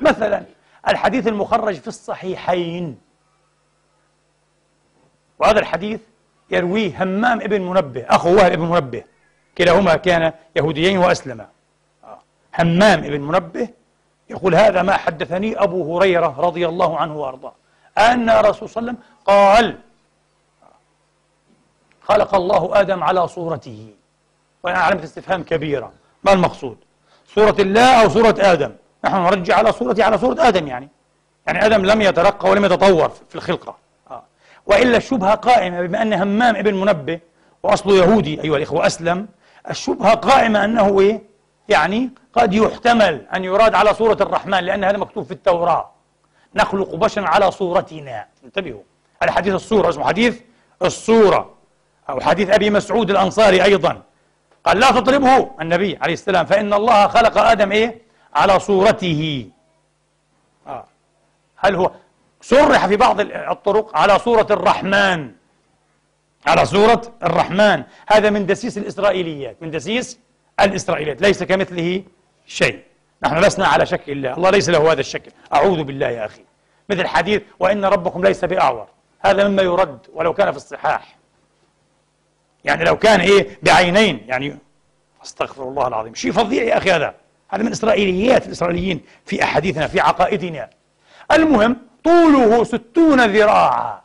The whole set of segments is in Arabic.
مثلا الحديث المخرج في الصحيحين. وهذا الحديث يرويه همام ابن منبه أخو وهب ابن منبه كلاهما كان يهوديين وأسلما. همام ابن منبه يقول هذا ما حدثني أبو هريرة رضي الله عنه وأرضاه. أن رسول صلى الله عليه وسلم قال خلق الله آدم على صورته. وأنا علامة استفهام كبيرة. ما المقصود؟ صورة الله أو صورة آدم؟ نحن نرجع على صورته على صورة آدم يعني. يعني آدم لم يترقى ولم يتطور في الخلقة. آه. وإلا الشبهة قائمة بما أن همام ابن منبه وأصله يهودي أيها الإخوة أسلم الشبهة قائمة أنه إيه؟ يعني قد يحتمل أن يراد على صورة الرحمن لأن هذا مكتوب في التوراة. نخلق بشرا على صورتنا. انتبهوا. هذا حديث الصورة اسمه حديث الصورة أو حديث أبي مسعود الأنصاري أيضا. قال لا تضربه النبي عليه السلام فإن الله خلق آدم إيه؟ على صورته. آه. هل هو صرح في بعض الطرق على صورة الرحمن. على صورة الرحمن. هذا من دسيس الإسرائيليات من دسيس الإسرائيليات ليس كمثله شيء. نحن لسنا على شكل الله. الله ليس له هذا الشكل. أعوذ بالله يا أخي. مثل حديث وإن ربكم ليس بأعور. هذا مما يرد ولو كان في الصحاح. يعني لو كان إيه؟ بعينين. يعني أستغفر الله العظيم. شيء فظيع يا أخي هذا. هذا من إسرائيليات الإسرائيليين في أحاديثنا في عقائدنا. المهم طوله ستون ذراعا.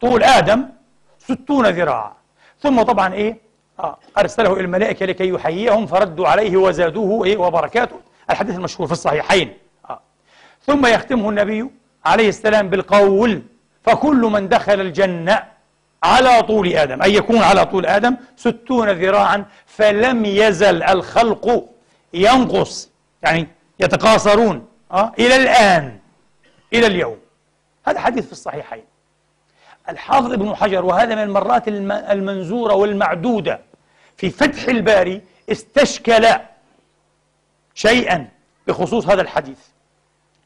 طول آدم ستون ذراعا. ثم طبعا إيه؟ آه أرسله إلى الملائكة لكي يحييهم فردوا عليه وزادوه إيه؟ وبركاته. الحديث المشهور في الصحيحين. آه. ثم يختمه النبي عليه السلام بالقول فكل من دخل الجنة على طول آدم. أي يكون على طول آدم ستون ذراعا فلم يزل الخلق. ينقص يعني يتقاصرون آه إلى الآن إلى اليوم. هذا حديث في الصحيحين. الحافظ ابن حجر وهذا من المرات المنزورة والمعدودة في فتح الباري استشكل شيئا بخصوص هذا الحديث.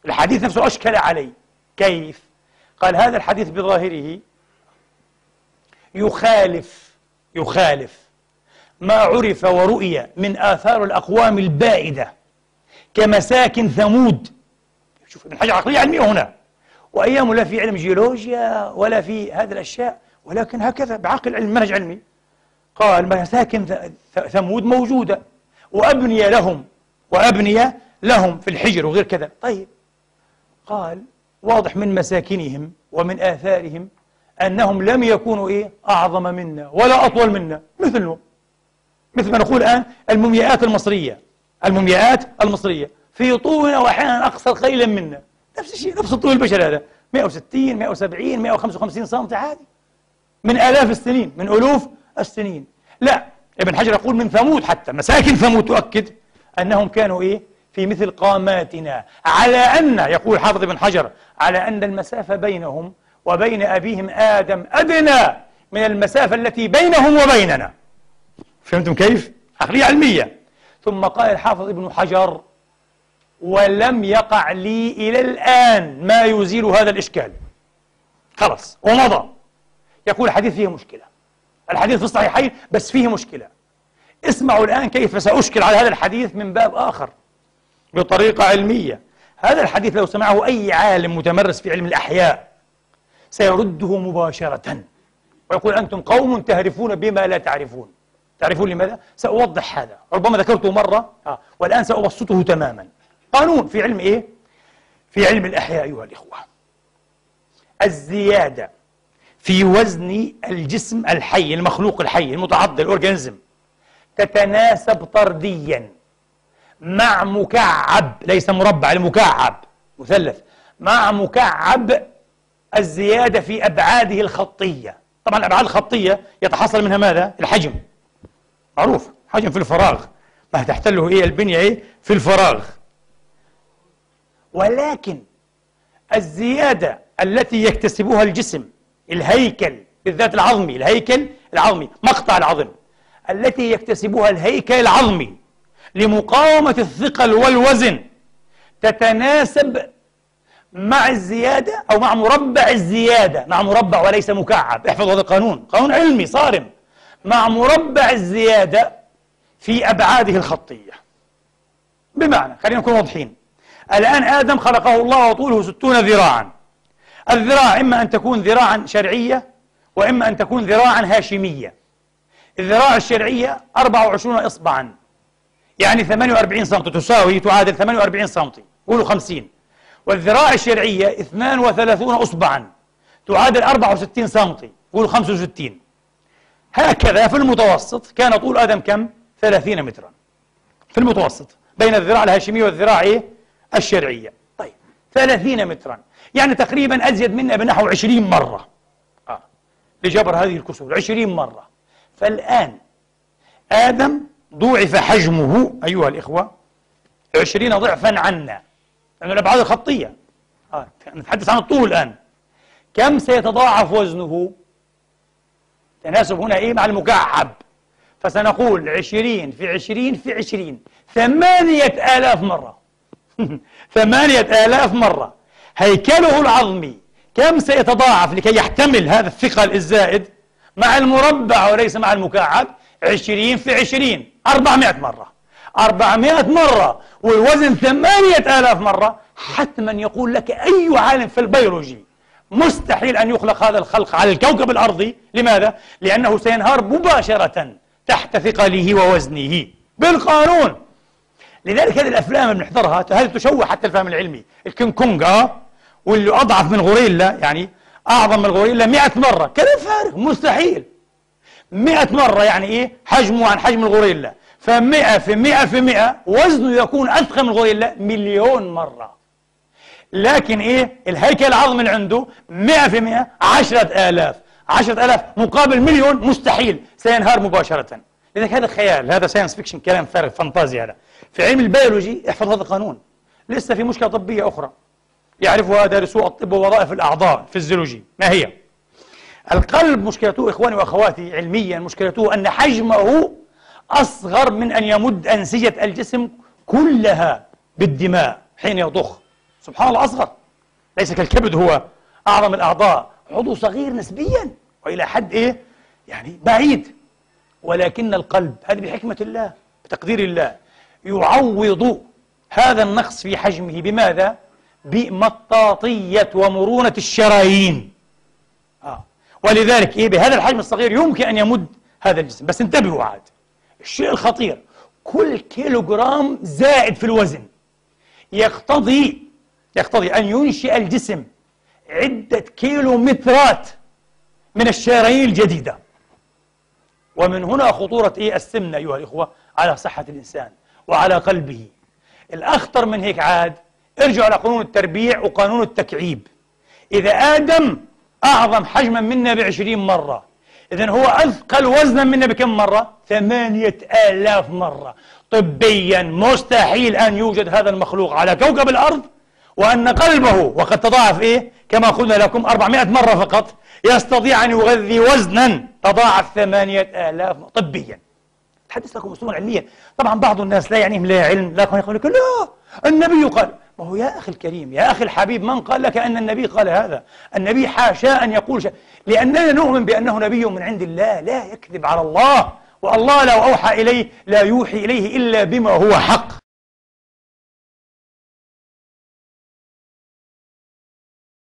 الحديث نفسه أشكل عليه. كيف؟ قال هذا الحديث بظاهره يخالف يخالف ما عرف ورؤي من آثار الأقوام البائدة كمساكن ثمود. شوف ابن حجر عقلية علمية هنا. وأيام لا في علم جيولوجيا ولا في هذه الأشياء ولكن هكذا بعقل علم منهج علمي. قال مساكن ثمود موجودة وأبني لهم وأبني لهم في الحجر وغير كذا. طيب. قال واضح من مساكنهم ومن آثارهم أنهم لم يكونوا إيه أعظم منا ولا أطول منا. مثلهم مثل ما نقول الآن المومياءات المصرية. المومياءات المصرية. في طولنا وأحيانا أقصر قليلا منا. نفس الشيء نفس الطول البشري هذا. 160 170 155 سم عادي. من آلاف السنين من ألوف السنين. لا ابن حجر يقول من ثمود حتى. مساكن ثمود تؤكد أنهم كانوا إيه؟ في مثل قاماتنا. على أن يقول حافظ ابن حجر على أن المسافة بينهم وبين أبيهم آدم أدنى من المسافة التي بينهم وبيننا. فهمتم كيف؟ عقلية علمية. ثم قال الحافظ ابن حجر ولم يقع لي إلى الآن ما يزيل هذا الإشكال. خلص ومضى يقول الحديث فيه مشكلة. الحديث في الصحيحين بس فيه مشكلة. اسمعوا الآن كيف سأشكل على هذا الحديث من باب آخر بطريقة علمية. هذا الحديث لو سمعه أي عالم متمرس في علم الأحياء سيرده مباشرة. ويقول أنتم قوم تهرفون بما لا تعرفون. تعرفون لماذا؟ سأوضح هذا ربما ذكرته مرة آه. والآن سأبسطه تماما قانون في علم إيه؟ في علم الأحياء أيها الإخوة الزيادة في وزن الجسم الحي المخلوق الحي المتعضل الأورجانيزم تتناسب طرديا مع مكعب ليس مربع المكعب مثلث مع مكعب الزيادة في أبعاده الخطية طبعا الأبعاد الخطية يتحصل منها ماذا؟ الحجم معروف حجم في الفراغ. ما تحتله إيه البنية إيه؟ في الفراغ. ولكن الزيادة التي يكتسبها الجسم الهيكل بالذات العظمي الهيكل العظمي مقطع العظم التي يكتسبها الهيكل العظمي لمقاومة الثقل والوزن تتناسب مع الزيادة أو مع مربع الزيادة. مع مربع وليس مكعب. احفظ هذا القانون. قانون علمي صارم. مع مربع الزيادة في أبعاده الخطية. بمعنى خلينا نكون واضحين. الآن آدم خلقه الله وطوله ستون ذراعا. الذراع إما أن تكون ذراعا شرعية وإما أن تكون ذراعا هاشمية. الذراع الشرعية 24 إصبعا. يعني 48 سم تساوي تعادل 48 سم قولوا 50 والذراع الشرعية 32 أصبعا. تعادل 64 سم قولوا 65 هكذا في المتوسط كان طول آدم كم؟ 30 مترا في المتوسط بين الذراع الهاشمية والذراع؟ الشرعية طيب 30 مترا يعني تقريبا أزيد منا بنحو 20 مرة آه. لجبر هذه الكسور 20 مرة فالآن آدم ضوعف حجمه أيها الإخوة 20 ضعفا عنا لأن الأبعاد الخطية آه. نتحدث عن الطول الآن كم سيتضاعف وزنه تناسب هنا إيه مع المكعب. فسنقول عشرين في عشرين في عشرين. ثمانية آلاف مرة. ثمانية آلاف مرة. هيكله العظمي كم سيتضاعف لكي يحتمل هذا الثقل الزائد مع المربع وليس مع المكعب؟ عشرين في عشرين. أربعمائة مرة. أربعمائة مرة. والوزن ثمانية آلاف مرة. حتما يقول لك أي عالم في البيولوجي. مستحيل أن يخلق هذا الخلق على الكوكب الأرضي. لماذا؟ لأنه سينهار مباشرة تحت ثقله ووزنه بالقانون. لذلك هذه الأفلام اللي بنحضرها هذه تشوه حتى الفهم العلمي؟ الكينج كونج آه واللي أضعف من غوريلا يعني أعظم من الغوريلا 100 مرة. كلام فارغ مستحيل. 100 مرة يعني إيه؟ حجمه عن حجم الغوريلا. ف100 في 100 في 100 وزنه يكون أثقل من الغوريلا مليون مرة. لكن إيه؟ الهيكل العظمي اللي عنده 100 في 100 10000 10000 مقابل مليون مستحيل سينهار مباشرة. لذلك هذا خيال هذا science fiction كلام فارغ فانتازيا هذا. في علم البيولوجي احفظ هذا القانون. لسه في مشكلة طبية أخرى. يعرفها دارسو الطب ووظائف الأعضاء فيزيولوجي. ما هي؟ القلب مشكلته إخواني وأخواتي علميا مشكلته أن حجمه أصغر من أن يمد أنسجة الجسم كلها بالدماء حين يضخ. سبحان الله أصغر. ليس كالكبد هو أعظم الأعضاء. عضو صغير نسبيا وإلى حد إيه؟ يعني بعيد. ولكن القلب هذه بحكمة الله بتقدير الله. يعوض هذا النقص في حجمه بماذا؟ بمطاطية ومرونة الشرايين. آه. ولذلك إيه؟ بهذا الحجم الصغير يمكن أن يمد هذا الجسم. بس انتبهوا عاد. الشيء الخطير كل كيلوغرام زائد في الوزن يقتضي يقتضي أن ينشئ الجسم عدة كيلومترات من الشرايين الجديدة. ومن هنا خطورة إيه السمنة أيها الإخوة؟ على صحة الإنسان وعلى قلبه. الأخطر من هيك عاد ارجعوا لقانون التربيع وقانون التكعيب. إذا آدم أعظم حجما منا بعشرين مرة إذا هو أثقل وزنا منا بكم مرة؟ ثمانية آلاف مرة. طبيا مستحيل أن يوجد هذا المخلوق على كوكب الأرض وأن قلبه وقد تضاعف إيه؟ كما قلنا لكم 400 مرة فقط يستطيع أن يغذي وزنا تضاعف ثمانية آلاف طبيا. أتحدث لكم أسلوبا علميا. طبعا بعض الناس لا يعنيهم لا علم لكن يقول لك لا النبي قال ما هو يا أخي الكريم يا أخي الحبيب من قال لك أن النبي قال هذا؟ النبي حاشا أن يقول شيء لأننا نؤمن بأنه نبي من عند الله لا يكذب على الله والله لو أوحى إليه لا يوحي إليه إلا بما هو حق.